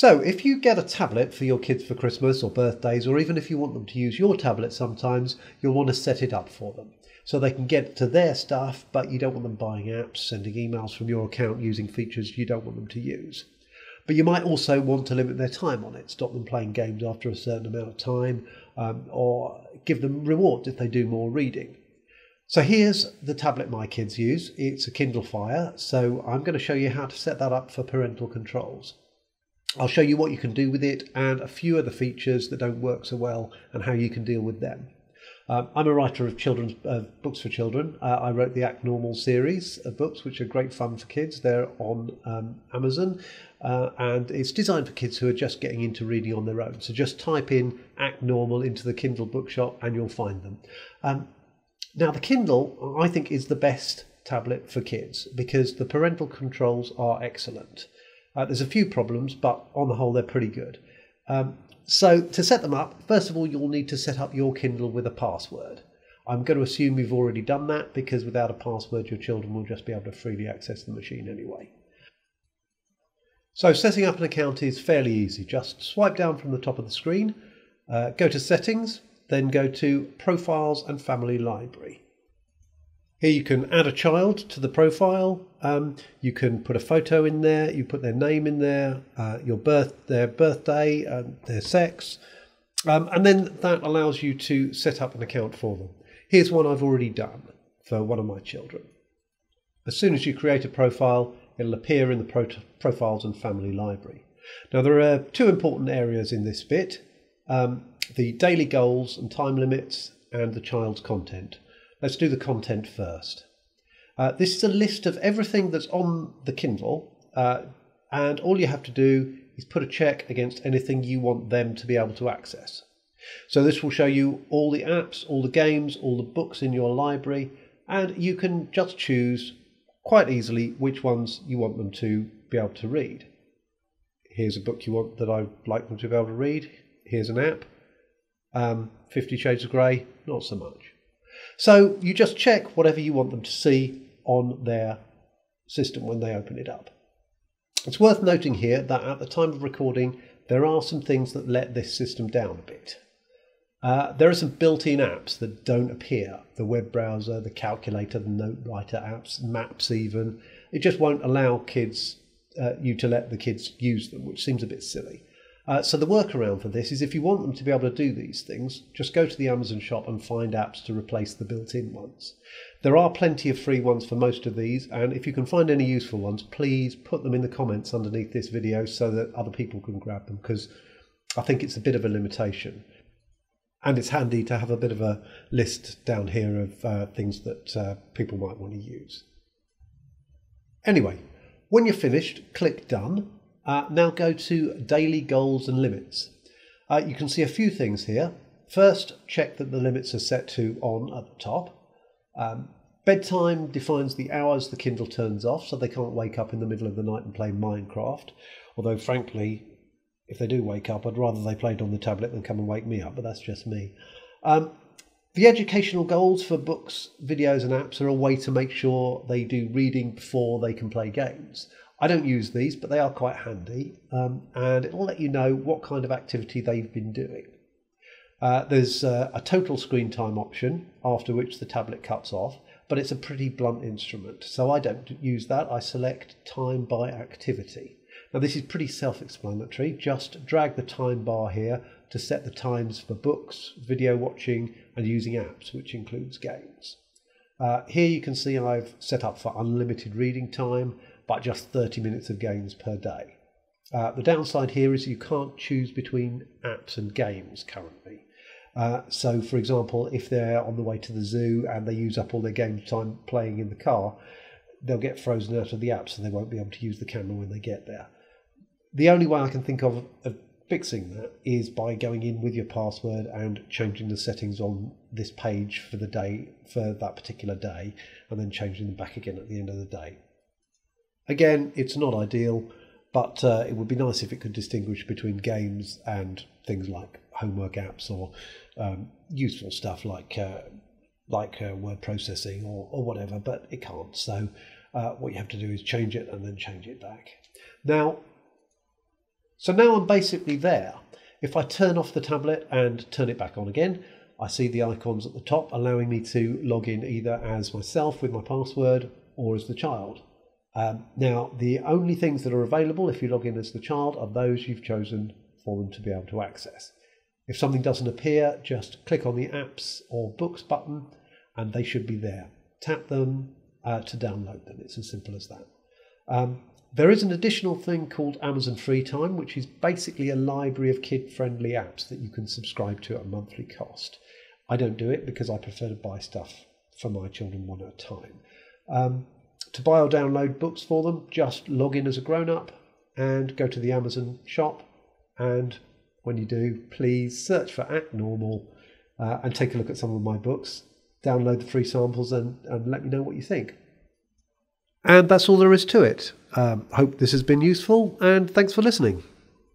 So, if you get a tablet for your kids for Christmas or birthdays, or even if you want them to use your tablet sometimes, you'll want to set it up for them so they can get to their stuff, but you don't want them buying apps, sending emails from your account using features you don't want them to use. But you might also want to limit their time on it, stop them playing games after a certain amount of time, um, or give them rewards if they do more reading. So here's the tablet my kids use. It's a Kindle Fire, so I'm going to show you how to set that up for parental controls. I'll show you what you can do with it and a few other features that don't work so well and how you can deal with them. Um, I'm a writer of children's uh, books for children. Uh, I wrote the Act Normal series of books, which are great fun for kids. They're on um, Amazon, uh, and it's designed for kids who are just getting into reading on their own. So just type in Act Normal into the Kindle bookshop, and you'll find them. Um, now, the Kindle, I think, is the best tablet for kids because the parental controls are excellent. Uh, there's a few problems, but on the whole, they're pretty good. Um, so to set them up, first of all, you'll need to set up your Kindle with a password. I'm going to assume you've already done that because without a password, your children will just be able to freely access the machine anyway. So setting up an account is fairly easy. Just swipe down from the top of the screen, uh, go to Settings, then go to Profiles and Family Library. Here you can add a child to the profile. Um, you can put a photo in there. You put their name in there, uh, your birth, their birthday, uh, their sex, um, and then that allows you to set up an account for them. Here's one I've already done for one of my children. As soon as you create a profile, it'll appear in the pro- profiles and family library. Now there are two important areas in this bit: um, the daily goals and time limits, and the child's content. Let's do the content first. Uh, this is a list of everything that's on the Kindle, uh, and all you have to do is put a check against anything you want them to be able to access. So this will show you all the apps, all the games, all the books in your library, and you can just choose quite easily which ones you want them to be able to read. Here's a book you want that I'd like them to be able to read. Here's an app. Um, Fifty Shades of Grey, not so much. So you just check whatever you want them to see on their system when they open it up. It's worth noting here that at the time of recording, there are some things that let this system down a bit. Uh, there are some built-in apps that don't appear. The web browser, the calculator, the note writer apps, maps even. It just won't allow kids uh, you to let the kids use them, which seems a bit silly. Uh, so the workaround for this is if you want them to be able to do these things, just go to the Amazon shop and find apps to replace the built-in ones. There are plenty of free ones for most of these, and if you can find any useful ones, please put them in the comments underneath this video so that other people can grab them, because I think it's a bit of a limitation. And it's handy to have a bit of a list down here of uh, things that uh, people might want to use. Anyway, when you're finished, click Done uh, now go to daily goals and limits. Uh, you can see a few things here. First, check that the limits are set to on at the top. Um, bedtime defines the hours the Kindle turns off, so they can't wake up in the middle of the night and play Minecraft. Although, frankly, if they do wake up, I'd rather they played on the tablet than come and wake me up, but that's just me. Um, the educational goals for books, videos, and apps are a way to make sure they do reading before they can play games. I don't use these, but they are quite handy, um, and it will let you know what kind of activity they've been doing. Uh, there's uh, a total screen time option, after which the tablet cuts off, but it's a pretty blunt instrument, so I don't use that. I select time by activity. Now, this is pretty self explanatory. Just drag the time bar here to set the times for books, video watching, and using apps, which includes games. Uh, here you can see I've set up for unlimited reading time but just 30 minutes of games per day. Uh, the downside here is you can't choose between apps and games currently. Uh, so, for example, if they're on the way to the zoo and they use up all their game time playing in the car, they'll get frozen out of the app, so they won't be able to use the camera when they get there. The only way I can think of, of fixing that is by going in with your password and changing the settings on this page for the day for that particular day, and then changing them back again at the end of the day. Again, it's not ideal, but uh, it would be nice if it could distinguish between games and things like homework apps or um, useful stuff like uh, like uh, word processing or, or whatever, but it can't. So uh, what you have to do is change it and then change it back. Now, So now I'm basically there. If I turn off the tablet and turn it back on again, I see the icons at the top allowing me to log in either as myself with my password or as the child. Um, now, the only things that are available if you log in as the child are those you've chosen for them to be able to access. If something doesn't appear, just click on the apps or books button and they should be there. Tap them uh, to download them. It's as simple as that. Um, there is an additional thing called Amazon Free Time, which is basically a library of kid friendly apps that you can subscribe to at a monthly cost. I don't do it because I prefer to buy stuff for my children one at a time. Um, to buy or download books for them, just log in as a grown up and go to the Amazon shop. And when you do, please search for Act Normal uh, and take a look at some of my books. Download the free samples and, and let me know what you think. And that's all there is to it. Um, hope this has been useful, and thanks for listening.